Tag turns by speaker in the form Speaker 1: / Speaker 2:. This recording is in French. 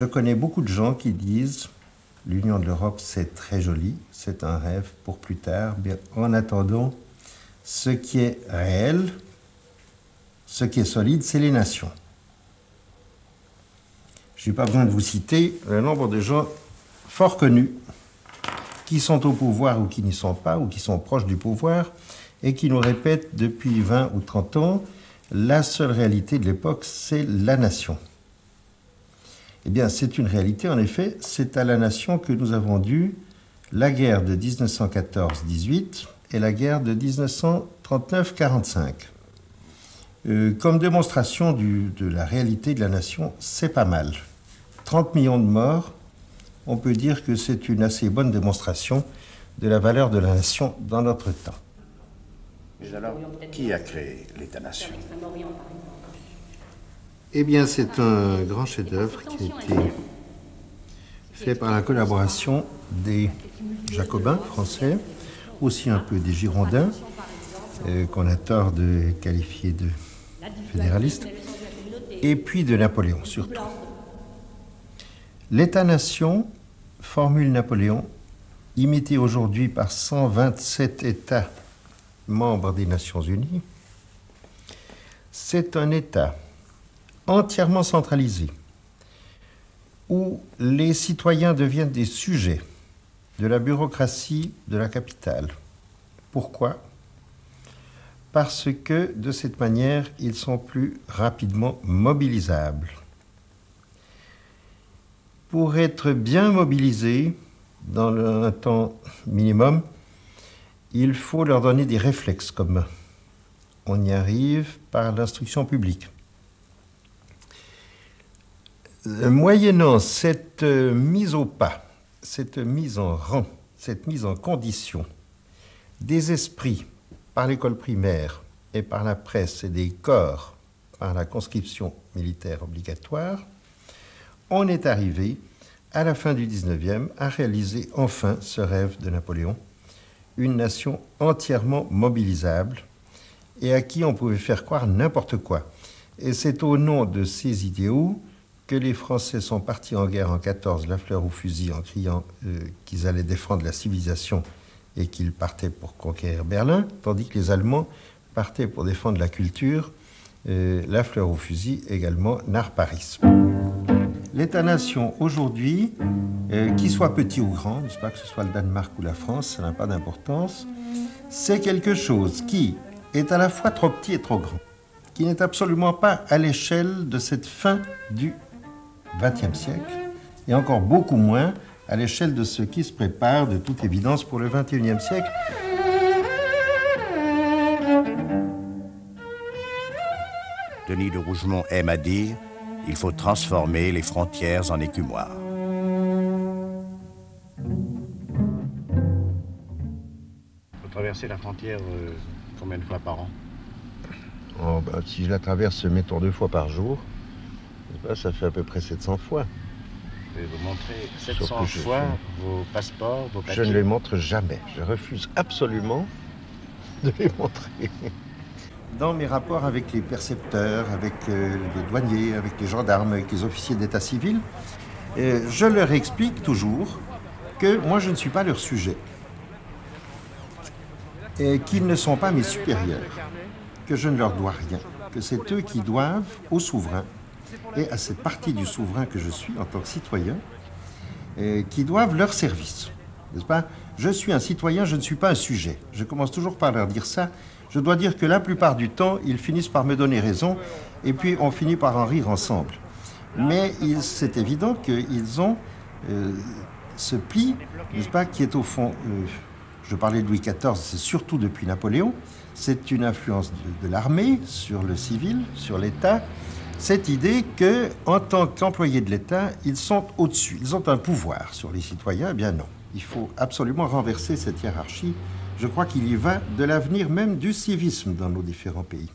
Speaker 1: Je connais beaucoup de gens qui disent l'Union de l'Europe, c'est très joli, c'est un rêve pour plus tard. En attendant, ce qui est réel, ce qui est solide, c'est les nations. Je n'ai pas besoin de vous citer le nombre de gens fort connus qui sont au pouvoir ou qui n'y sont pas, ou qui sont proches du pouvoir, et qui nous répètent depuis 20 ou 30 ans, la seule réalité de l'époque, c'est la nation. Eh bien, c'est une réalité, en effet. C'est à la nation que nous avons dû la guerre de 1914-18 et la guerre de 1939-45. Euh, comme démonstration de la réalité de la nation, c'est pas mal. 30 millions de morts, on peut dire que c'est une assez bonne démonstration de la valeur de la nation dans notre temps.
Speaker 2: Qui a créé l'État-nation?
Speaker 1: Eh bien, c'est un grand chef-d'œuvre qui a été fait par la collaboration des Jacobins français, aussi un peu des Girondins, euh, qu'on a tort de qualifier de fédéralistes, et puis de Napoléon surtout. L'État-nation, formule Napoléon, imité aujourd'hui par 127 États membres des Nations Unies, c'est un État entièrement centralisé, où les citoyens deviennent des sujets de la bureaucratie de la capitale. Pourquoi? Parce que de cette manière, ils sont plus rapidement mobilisables. Pour être bien mobilisés dans un temps minimum, il faut leur donner des réflexes communs. On y arrive par l'instruction publique. Moyennant cette euh, mise au pas, cette mise en rang, cette mise en condition des esprits par l'école primaire et par la presse et des corps par la conscription militaire obligatoire, on est arrivé à la fin du 19e à réaliser enfin ce rêve de Napoléon, une nation entièrement mobilisable et à qui on pouvait faire croire n'importe quoi. Et c'est au nom de ces idéaux que les Français sont partis en guerre en 14, la fleur au fusil, en criant euh, qu'ils allaient défendre la civilisation et qu'ils partaient pour conquérir Berlin, tandis que les Allemands partaient pour défendre la culture, euh, la fleur au fusil également, Paris. L'État-nation aujourd'hui, euh, qu'il soit petit ou grand, n'est-ce pas que ce soit le Danemark ou la France, ça n'a pas d'importance, c'est quelque chose qui est à la fois trop petit et trop grand, qui n'est absolument pas à l'échelle de cette fin du XXe siècle, et encore beaucoup moins à l'échelle de ce qui se prépare de toute évidence pour le XXIe siècle.
Speaker 2: Denis de Rougemont aime à dire il faut transformer les frontières en écumoires. Vous traversez la frontière euh, combien de fois par an?
Speaker 1: Oh, bah, Si je la traverse, mettons deux fois par jour, ça fait à peu près 700 fois.
Speaker 2: Vous vous montrez 700 fois vos passeports, vos papiers
Speaker 1: Je ne les montre jamais. Je refuse absolument de les montrer. Dans mes rapports avec les percepteurs, avec euh, les douaniers, avec les gendarmes, avec les officiers d'état civil, euh, je leur explique toujours que moi je ne suis pas leur sujet et qu'ils ne sont pas mes supérieurs, que je ne leur dois rien, que c'est eux qui doivent au souverain et à cette partie du souverain que je suis en tant que citoyen, qui doivent leur service. N'est-ce pas? Je suis un citoyen, je ne suis pas un sujet. Je commence toujours par leur dire ça. Je dois dire que la plupart du temps, ils finissent par me donner raison, et puis on finit par en rire ensemble. Mais c'est évident qu'ils ont euh, ce pli, n'est-ce pas, qui est au fond, euh, je parlais de Louis XIV, c'est surtout depuis Napoléon, c'est une influence de l'armée sur le civil, sur l'État, cette idée que, en tant qu'employés de l'État, ils sont au-dessus, ils ont un pouvoir sur les citoyens. Eh bien non, il faut absolument renverser cette hiérarchie. Je crois qu'il y va de l'avenir même du civisme dans nos différents pays.